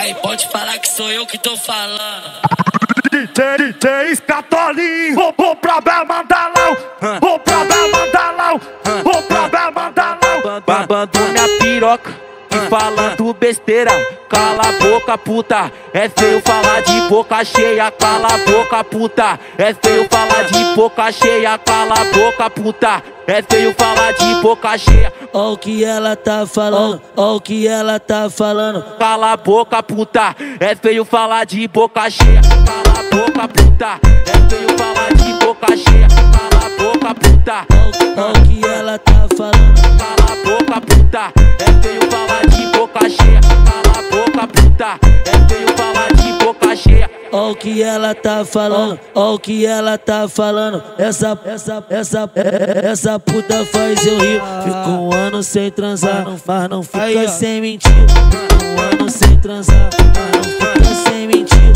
Aí pode falar que sou eu que tô falando. DJ, DJ Scatolim, vou, vou pra Bel Mandalão, vou pra Bel Mandalão, vou pra Bel Mandalão. Babando minha piroca e falando besteira. Cala a boca, puta. É feio falar de boca cheia. Cala a boca, puta. É feio falar de boca cheia. Cala a boca, puta. É feio falar de boca cheia. Ó o que ela tá falando, ó o que ela tá falando. Cala a boca, puta. É feio falar de boca cheia. Cala a boca, puta. É feio falar de boca cheia. Cala a boca, puta. Ó o que ela tá falando. Cala a Ó o que ela tá falando, ó o que ela tá falando. Essa, essa, essa, essa puta faz eu rir. Fico um ano sem transar, mas não fica sem mentir. Um ano sem transar, mas não fica sem mentir.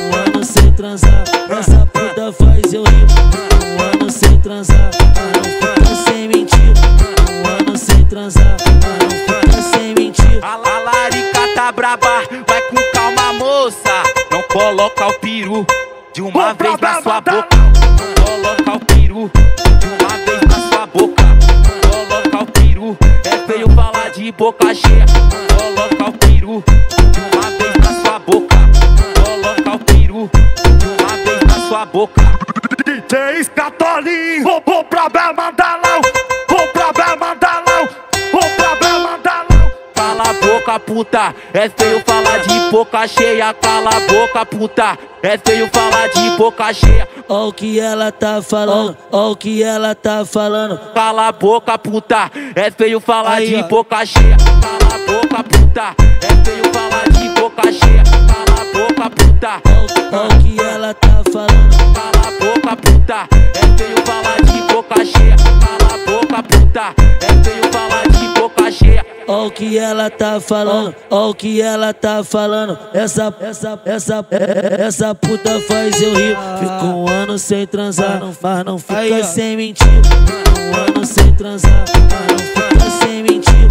Um ano sem transar, essa puta faz eu rir. Um ano sem transar, mas não fica sem mentir. Um ano sem transar, mas não fica sem mentir. A, a larica tá braba, vai coloca o peru de uma vez na sua boca. Coloca o peru de uma vez na sua boca. Coloca o peru, é feio falar de boca cheia. Coloca o peru de uma vez na sua boca. Coloca o peru de uma vez na sua boca. DJ Scatolim, vou, vou pra Bel boca, puta. É feio falar de boca cheia. Cala a boca, puta. É feio falar de boca cheia. Ó o que ela tá falando, ó o que ela tá falando. Cala a boca, puta. É feio falar Aí, de ó. boca cheia. Cala a boca, puta. É feio falar de boca cheia. Cala a boca, puta. Ó ó o que ela tá falando. Cala a boca, puta. É feio falar de boca cheia. Cala a boca, puta. É feio falar de boca cheia. Ó o que ela tá falando, ó o que ela tá falando. Essa, essa, essa, essa puta faz eu rir. Fico um ano sem transar, mas não fica sem mentir. Um ano sem transar, mas não fica sem mentir.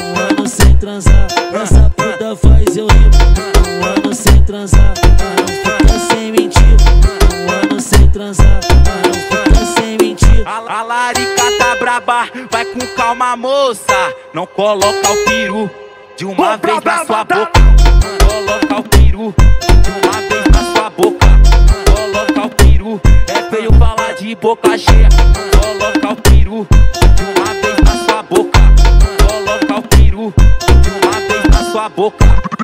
Um ano sem transar, essa tá braba, vai com calma, moça. Não coloca o peru de uma vez na sua boca. Não coloca o peru de uma vez na sua boca. Não coloca o peru, é feio falar de boca cheia. Coloca o peru de uma vez na sua boca. Coloca o peru de uma vez na sua boca.